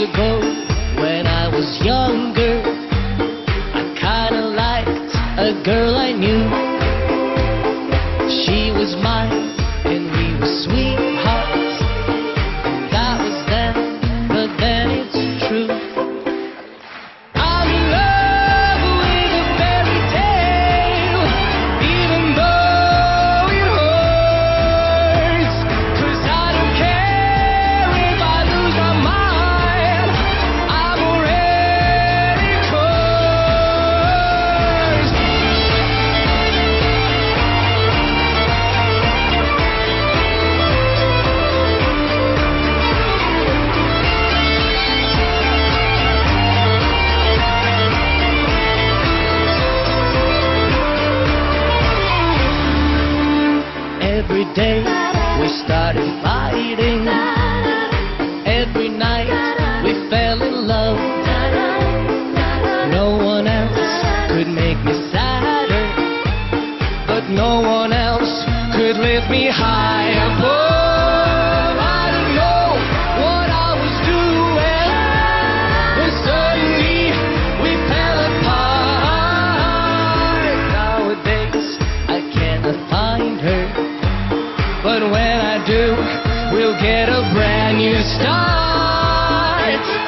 Ago, when I was younger, I kinda liked a girl I knew. She was mine, and we were sweethearts. Every day we started fighting. Every night we fell in love. No one else could make me sadder, but no one else could lift me high we'll get a brand new start.